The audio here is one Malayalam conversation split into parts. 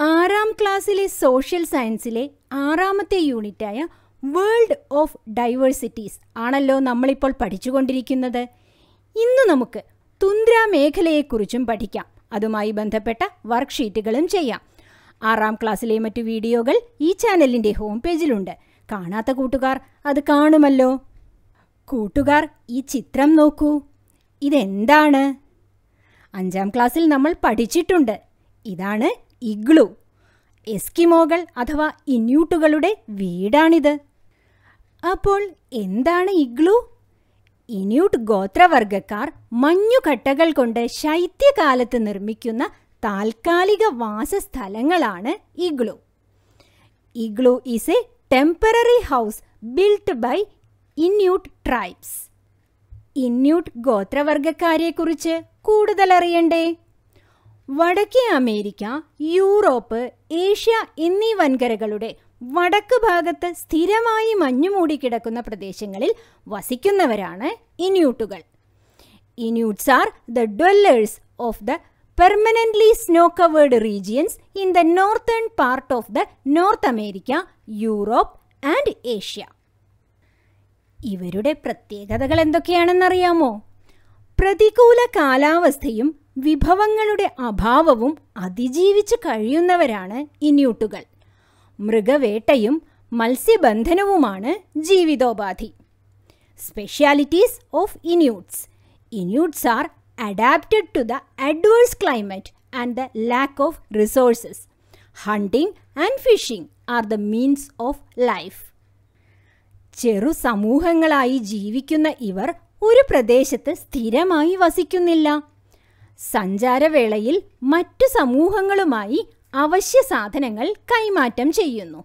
ആറാം ക്ലാസ്സിലെ സോഷ്യൽ സയൻസിലെ ആറാമത്തെ യൂണിറ്റായ വേൾഡ് ഓഫ് ഡൈവേഴ്സിറ്റീസ് ആണല്ലോ നമ്മളിപ്പോൾ പഠിച്ചുകൊണ്ടിരിക്കുന്നത്. ഇന്ന് നമുക്ക് തുന്ദ്ര മേഖലയെക്കുറിച്ചും പഠിക്കാം. അതുമായി ബന്ധപ്പെട്ട വർക്ക്ഷീറ്റുകളും ചെയ്യാം. ആറാം ക്ലാസ്സിലെ മറ്റു വീഡിയോകൾ ഈ ചാനലിന്റെ ഹോം പേജിലുണ്ട്. കാണാത്ത കൂട്ടുകാർ അത് കാണുമല്ലോ. കൂട്ടുകാർ ഈ ചിത്രം നോക്കൂ. ഇതെന്താണ്? അഞ്ചാം ക്ലാസ്സിൽ നമ്മൾ പഠിച്ചിട്ടുണ്ട്. ഇതാണ് ഇഗ്ലു. എസ്കിമോകൾ അഥവാ ഇന്യൂട്ടുകളുടെ വീടാണിത്. അപ്പോൾ എന്താണ് ഇഗ്ലു? ഇന്യൂട്ട് ഗോത്രവർഗക്കാർ മഞ്ഞുകട്ടകൾ കൊണ്ട് ശൈത്യകാലത്ത് നിർമ്മിക്കുന്ന താൽക്കാലിക വാസസ്ഥലങ്ങളാണ് igloo. Igloo is a temporary house built by Inuit tribes Inuit ഗോത്രവർഗക്കാരെക്കുറിച്ച് കൂടുതൽ അറിയണ്ടേ വടക്കേ അമേരിക്ക യൂറോപ്പ് ഏഷ്യ എന്നീ വൻകരകളുടെ വടക്ക് ഭാഗത്ത് സ്ഥിരമായി മഞ്ഞു മൂടിക്കിടക്കുന്ന പ്രദേശങ്ങളിൽ വസിക്കുന്നവരാണ് ഇന്യൂട്ടുകൾ. Inuits are the dwellers of the permanently snow covered regions in the northern part of the North America Europe and Asia. ഇവരുടെ പ്രത്യേകതകൾ എന്തൊക്കെയാണെന്നറിയാമോ? പ്രതികൂല കാലാവസ്ഥയും വിഭവങ്ങളുടെ അഭാവവും അതിജീവിച്ച് കഴിയുന്നവരാണ് ഇന്യൂട്ടുകൾ മൃഗവേട്ടയും മത്സ്യബന്ധനവുമാണ് ജീവിതോപാധി. Specialities of Inuits Inuits are adapted to the adverse climate and the lack of resources hunting and fishing are the means of life ചെറു സമൂഹങ്ങളായി ജീവിക്കുന്ന ഇവർ ഒരു പ്രദേശത്ത് സ്ഥിരമായി വസിക്കുന്നില്ല. സഞ്ചാരവേളയിൽ മറ്റു സമൂഹങ്ങളുമായി അവശ്യ സാധനങ്ങൾ കൈമാറ്റം ചെയ്യുന്നു.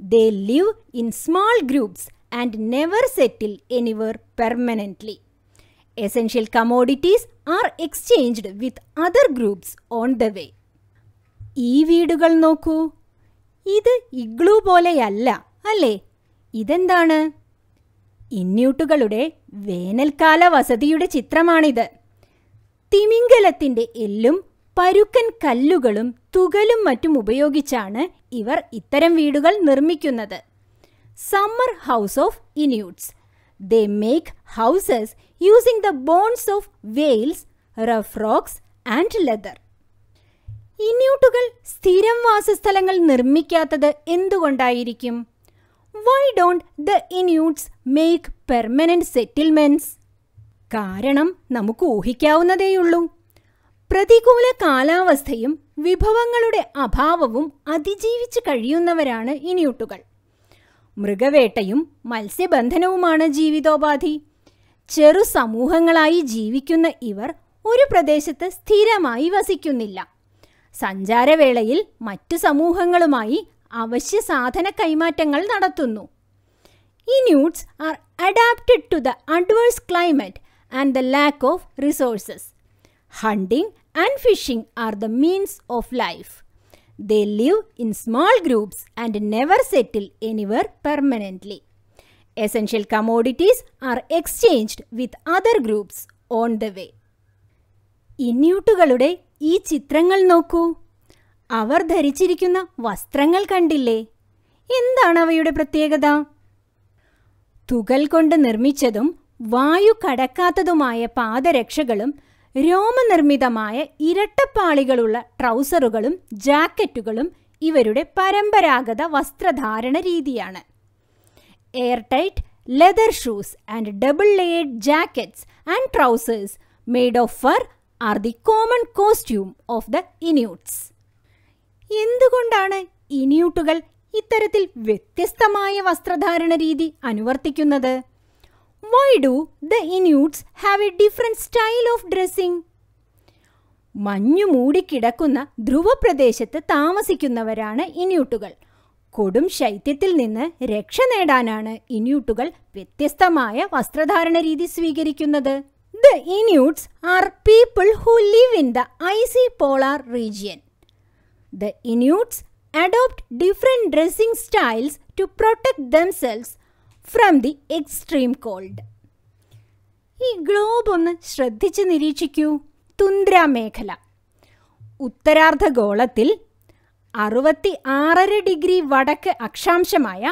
They live in small groups and never settle anywhere permanently essential commodities are exchanged with other groups on the way ഈ വീടുകൾ നോക്കൂ. ഇത് ഇഗ്ലൂ പോലെയല്ല അല്ലേ? ഇതെന്താണ്? ഇന്യൂട്ടുകളുടെ വേനൽക്കാല വസതിയുടെ ചിത്രമാണിത്. തിമിംഗലത്തിന്റെ എല്ലും പരുക്കൻ കല്ലുകളും തുകലും മറ്റും ഉപയോഗിച്ചാണ് ഇവർ ഇത്തരം വീടുകൾ നിർമ്മിക്കുന്നത്. Summer house of Inuits they make houses using the bones of whales rough rocks and leather ഇന്യൂട്ടുകൾ സ്ഥിരം വാസസ്ഥലങ്ങൾ നിർമ്മിക്കാത്തത് എന്തുകൊണ്ടായിരിക്കും? Why don't the Inuits make permanent settlements കാരണം നമുക്ക് ഊഹിക്കാവുന്നതേയുള്ളൂ. പ്രതികൂല കാലാവസ്ഥയും വിഭവങ്ങളുടെ അഭാവവും അതിജീവിച്ച് കഴിയുന്നവരാണ് ഇനിയുട്ടുകൾ. മൃഗവേട്ടയും മത്സ്യബന്ധനവുമാണ് ജീവിതോപാധി. ചെറു സമൂഹങ്ങളായി ജീവിക്കുന്ന ഇവർ ഒരു പ്രദേശത്ത് സ്ഥിരമായി വസിക്കുന്നില്ല. സഞ്ചാരവേളയിൽ മറ്റു സമൂഹങ്ങളുമായി അവശ്യ സാധന കൈമാറ്റങ്ങൾ നടത്തുന്നു. Inuits are adapted to the adverse climate and the lack of resources hunting and fishing are the means of life they live in small groups and never settle anywhere permanently essential commodities are exchanged with other groups on the way ഇന്യൂട്ടുകളുടെ ഈ ചിത്രങ്ങൾ നോക്കൂ. അവർ ധരിച്ചിരിക്കുന്ന വസ്ത്രങ്ങൾ കണ്ടില്ലേ? എന്താണ് അവയുടെ പ്രത്യേകത? തുകൽ കൊണ്ട് നിർമ്മിച്ചതും വായു കടക്കാത്തതുമായ പാദരക്ഷകളും രോമനിർമ്മിതമായ ഇരട്ടപ്പാളികളുള്ള ട്രൗസറുകളും ജാക്കറ്റുകളും ഇവരുടെ പരമ്പരാഗത വസ്ത്രധാരണ രീതിയാണ്. Airtight leather shoes and double laid jackets and trousers made of fur are the common costume of the Inuits. എന്തുകൊണ്ടാണ് ഇനിയൂട്ടുകൾ ഇത്തരത്തിൽ വ്യത്യസ്തമായ വസ്ത്രധാരണ രീതി അനുവർത്തിക്കുന്നത്? Why do the Inuits have a different style of dressing മഞ്ഞു മൂടിക്കിടക്കുന്ന ധ്രുവപ്രദേശത്ത് താമസിക്കുന്നവരാണ് ഇന്യൂട്ടുകൾ കൊടും ശൈത്യത്തിൽ നിന്ന് രക്ഷ നേടാനാണ് ഇന്യൂട്ടുകൾ വ്യത്യസ്തമായ വസ്ത്രധാരണ രീതി സ്വീകരിക്കുന്നത്. The Inuits are people who live in the icy polar region the Inuits adopt different dressing styles to protect themselves from the extreme cold ഈ ഗ്ലോബ് ഒന്ന് ശ്രദ്ധിച്ച് നിരീക്ഷിക്കൂ. തുന്ദ്ര മേഖല ഉത്തരാർദ്ധഗോളത്തിൽ അറുപത്തി ആറര ഡിഗ്രി വടക്ക് അക്ഷാംശമായ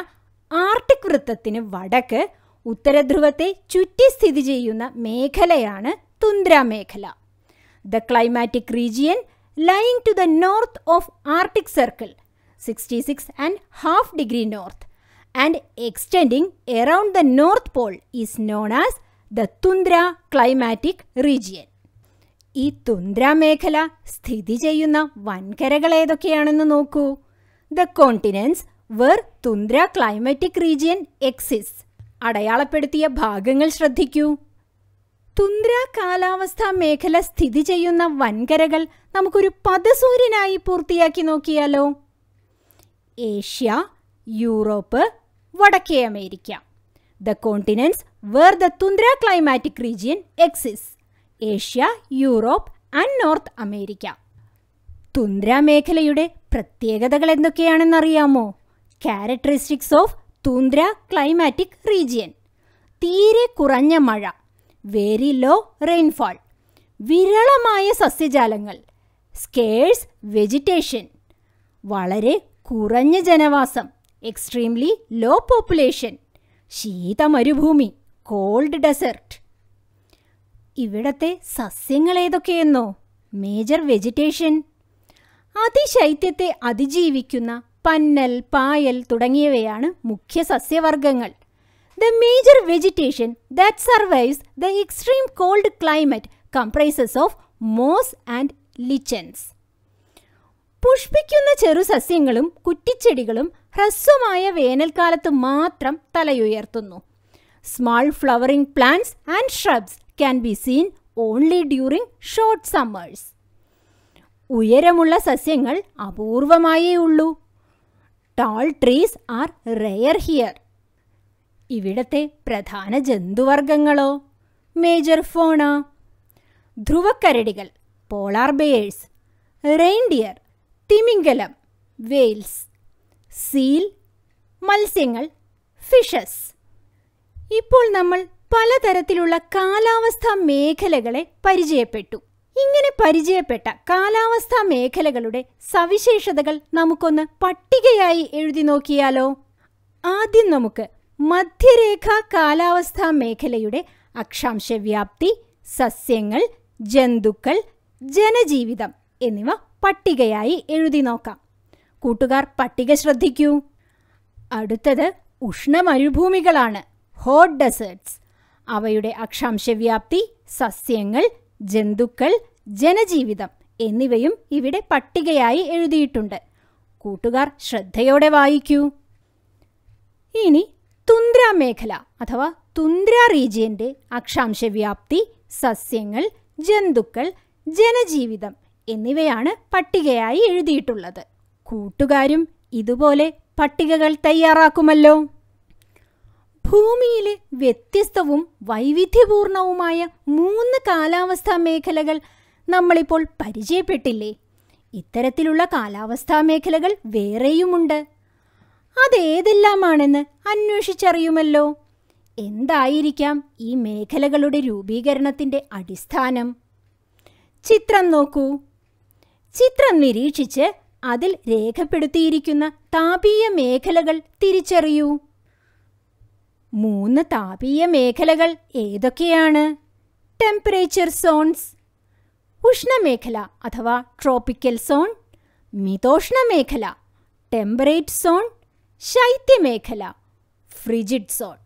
ആർട്ടിക് വൃത്തത്തിന് വടക്ക് ഉത്തരധ്രുവത്തെ ചുറ്റി സ്ഥിതി ചെയ്യുന്ന മേഖലയാണ് തുന്ദ്ര മേഖല the climatic region lying to the north of Arctic Circle sixty six and half degree north and extending around the North Pole is known as the tundra climatic region ഈ തുന്ദ്ര മേഖല സ്ഥിതി ചെയ്യുന്ന വൻകരകൾ ഏതൊക്കെയാണെന്ന് നോക്കൂ. The continents where tundra climatic region exists അടയാളപ്പെടുത്തിയ ഭാഗങ്ങൾ ശ്രദ്ധിക്കൂ. തുന്ദ്ര കാലാവസ്ഥാ മേഖല സ്ഥിതി ചെയ്യുന്ന വൻകരകൾ നമുക്കൊരു പദസൂര്യനായി പൂർത്തിയാക്കി നോക്കിയാലോ. ഏഷ്യ യൂറോപ്പ് വടക്കേ America. The continents where the tundra climatic region exists Asia Europe and North America. Tundra മേഖലയുടെ പ്രത്യേകതകൾ എന്തൊക്കെയാണെന്നറിയാമോ? Characteristics of tundra climatic region തീരെ കുറഞ്ഞ മഴ. വെരി ലോ റെയിൻഫാൾ വിരളമായ സസ്യജാലങ്ങൾ. സ്കേഴ്സ് വെജിറ്റേഷൻ വളരെ കുറഞ്ഞ ജനവാസം. എക്സ്ട്രീംലി ലോ പോപ്പുലേഷൻ ശീതമരുഭൂമി കോൾഡ് ഡെസേർട്ട് ഇവിടത്തെ സസ്യങ്ങൾ ഏതൊക്കെയെന്നോ? മേജർ വെജിറ്റേഷൻ അതിശൈത്യത്തെ അതിജീവിക്കുന്ന പന്നൽ പായൽ തുടങ്ങിയവയാണ് മുഖ്യ സസ്യവർഗങ്ങൾ the major vegetation that survives the extreme cold climate comprises of moss and lichens പുഷ്പിക്കുന്ന ചെറു സസ്യങ്ങളും കുറ്റിച്ചെടികളും ഹ്രസ്വമായ വേനൽക്കാലത്ത് മാത്രം തലയുയർത്തുന്നു. Small flowering plants and shrubs can be seen only during short summers ഉയരമുള്ള സസ്യങ്ങൾ അപൂർവമായേ ഉള്ളൂ. Tall trees are rare here ഇവിടത്തെ പ്രധാന ജന്തുവർഗങ്ങളോ മേജർ ഫോണ ധ്രുവക്കരടികൾ പോളാർ ബെയേഴ്സ് റെയിൻഡിയർ തിമിംഗലം വെയിൽസ് സീൽ മത്സ്യങ്ങൾ ഫിഷസ്. ഇപ്പോൾ നമ്മൾ പലതരത്തിലുള്ള കാലാവസ്ഥാ മേഖലകളെ പരിചയപ്പെട്ടു. ഇങ്ങനെ പരിചയപ്പെട്ട കാലാവസ്ഥാ മേഖലകളുടെ സവിശേഷതകൾ നമുക്കൊന്ന് പട്ടികയായി എഴുതി നോക്കിയാലോ? ആദ്യം നമുക്ക് മധ്യരേഖ കാലാവസ്ഥാ മേഖലയുടെ അക്ഷാംശ വ്യാപ്തി സസ്യങ്ങൾ ജന്തുക്കൾ ജനജീവിതം എന്നിവ പട്ടികയായി എഴുതി നോക്കാം. കൂട്ടുകാർ പട്ടിക ശ്രദ്ധിക്കൂ. അടുത്തത് ഉഷ്ണമരുഭൂമികളാണ് ഹോട്ട് ഡെസേർട്സ് അവയുടെ അക്ഷാംശവ്യാപ്തി സസ്യങ്ങൾ ജന്തുക്കൾ ജനജീവിതം എന്നിവയും ഇവിടെ പട്ടികയായി എഴുതിയിട്ടുണ്ട്. കൂട്ടുകാർ ശ്രദ്ധയോടെ വായിക്കൂ. ഇനി തുന്ദ്ര മേഖല അഥവാ തുന്ദ്ര റീജിയന്റെ അക്ഷാംശവ്യാപ്തി സസ്യങ്ങൾ ജന്തുക്കൾ ജനജീവിതം എന്നിവയാണ് പട്ടികയായി എഴുതിയിട്ടുള്ളത്. കൂട്ടുകാരും ഇതുപോലെ പട്ടികകൾ തയ്യാറാക്കുമല്ലോ. ഭൂമിയിലെ വ്യത്യസ്തവും വൈവിധ്യപൂർണവുമായ മൂന്ന് കാലാവസ്ഥാ മേഖലകൾ നമ്മളിപ്പോൾ പരിചയപ്പെട്ടില്ലേ? ഇത്തരത്തിലുള്ള കാലാവസ്ഥാ മേഖലകൾ വേറെയുമുണ്ട്. അതേതെല്ലാമാണെന്ന് അന്വേഷിച്ചറിയുമല്ലോ. എന്തായിരിക്കാം ഈ മേഖലകളുടെ രൂപീകരണത്തിന്റെ അടിസ്ഥാനം? ചിത്രം നോക്കൂ. ചിത്രം നിരീക്ഷിച്ച് അതിൽ രേഖപ്പെടുത്തിയിരിക്കുന്ന താപീയ മേഖലകൾ തിരിച്ചറിയൂ. മൂന്ന് താപീയ മേഖലകൾ ഏതൊക്കെയാണ്? ടെമ്പറേച്ചർ സോൺസ് ഉഷ്ണമേഖല അഥവാ ട്രോപ്പിക്കൽ സോൺ മിതോഷ്ണമേഖല ടെമ്പറേറ്റ് സോൺ ശൈത്യമേഖല ഫ്രിജിഡ് സോൺ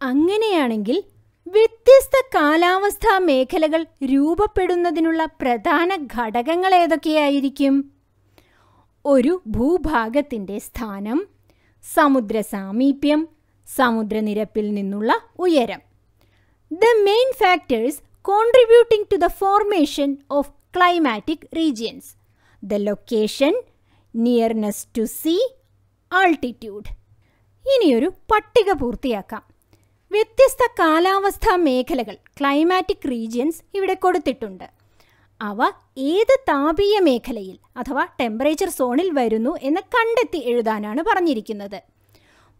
അങ്ങനെയാണെങ്കിൽ വ്യത്യസ്ത കാലാവസ്ഥാ മേഖലകൾ രൂപപ്പെടുന്നതിനുള്ള പ്രധാന ഘടകങ്ങൾ ഏതൊക്കെയായിരിക്കും? ഒരു ഭൂഭാഗത്തിന്റെ സ്ഥാനം സമുദ്ര സാമീപ്യം സമുദ്രനിരപ്പിൽ നിന്നുള്ള ഉയരം. The main factors contributing to the formation of climatic regions the location nearness to sea altitude ഇനിയൊരു പട്ടിക പൂർത്തിയാക്കാം. വ്യത്യസ്ത കാലാവസ്ഥാ മേഖലകൾ ക്ലൈമാറ്റിക് റീജിയൻസ് ഇവിടെ കൊടുത്തിട്ടുണ്ട്. അവ ഏത് താപീയ മേഖലയിൽ അഥവാ ടെമ്പറേച്ചർ സോണിൽ വരുന്നു എന്ന് കണ്ടെത്തി എഴുതാനാണ് പറഞ്ഞിരിക്കുന്നത്.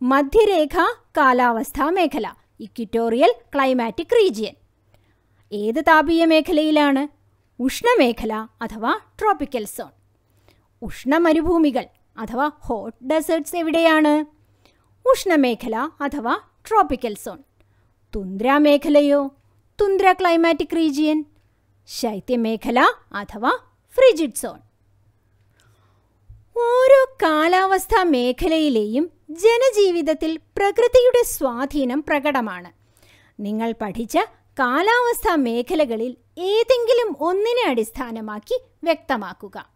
മധ്യരേഖ കാലാവസ്ഥാ മേഖല ഇക്വിറ്റോറിയൽ ക്ലൈമാറ്റിക് റീജിയൻ ഏത് താപീയ മേഖലയിലാണ്? ഉഷ്ണമേഖല അഥവാ ട്രോപ്പിക്കൽ സോൺ ഉഷ്ണമരുഭൂമികൾ അഥവാ ഹോട്ട് ഡെസേർട്സ് എവിടെയാണ്? ഉഷ്ണമേഖല അഥവാ ട്രോപ്പിക്കൽ സോൺ തുന്ദ്ര മേഖലയോ തുന്ദ്ര ക്ലൈമാറ്റിക് റീജിയൻ ശൈത്യമേഖല അഥവാ ഫ്രിജിഡ് സോൺ ഓരോ കാലാവസ്ഥാ മേഖലയിലെയും ജനജീവിതത്തിൽ പ്രകൃതിയുടെ സ്വാധീനം പ്രകടമാണ്. നിങ്ങൾ പഠിച്ച കാലാവസ്ഥാ മേഖലകളിൽ ഏതെങ്കിലും ഒന്നിനെ അടിസ്ഥാനമാക്കി വ്യക്തമാക്കുക.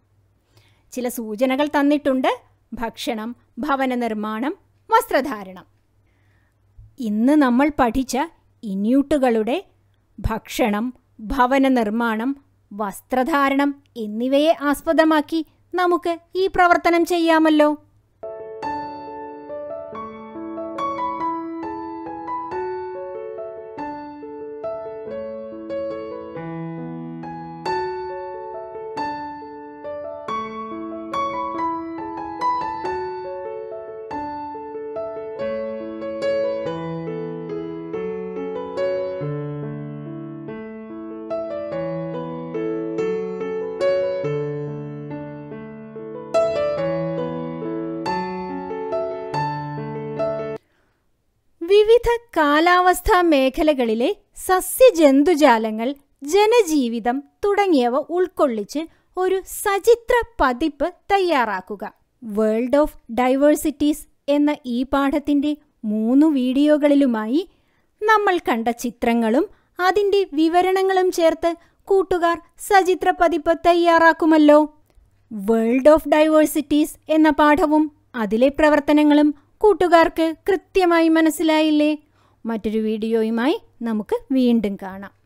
ചില സൂചനകൾ തന്നിട്ടുണ്ട്. ഭക്ഷണം ഭവന നിർമ്മാണം വസ്ത്രധാരണം. ഇന്ന് നമ്മൾ പഠിച്ച ഇന്യൂട്ടുകളുടെ ഭക്ഷണം ഭവന നിർമ്മാണം വസ്ത്രധാരണം എന്നിവയെ ആസ്പദമാക്കി നമുക്ക് ഈ പ്രവർത്തനം ചെയ്യാമല്ലോ. വിവിധ കാലാവസ്ഥാ മേഖലകളിലെ സസ്യജന്തുജാലങ്ങൾ ജനജീവിതം തുടങ്ങിയവ ഉൾക്കൊള്ളിച്ച് ഒരു സചിത്ര പതിപ്പ് തയ്യാറാക്കുക. വേൾഡ് ഓഫ് ഡൈവേഴ്സിറ്റീസ് എന്ന ഈ പാഠത്തിന്റെ മൂന്ന് വീഡിയോകളിലുമായി നമ്മൾ കണ്ട ചിത്രങ്ങളും അതിന്റെ വിവരണങ്ങളും ചേർത്ത് കൂട്ടുകാർ സചിത്ര പതിപ്പ് തയ്യാറാക്കുമല്ലോ. വേൾഡ് ഓഫ് ഡൈവേഴ്സിറ്റീസ് എന്ന പാഠവും അതിലെ പ്രവർത്തനങ്ങളും കൂട്ടുകാർക്ക് കൃത്യമായി മനസ്സിലായില്ലേ? മറ്റൊരു വീഡിയോയുമായി നമുക്ക് വീണ്ടും കാണാം.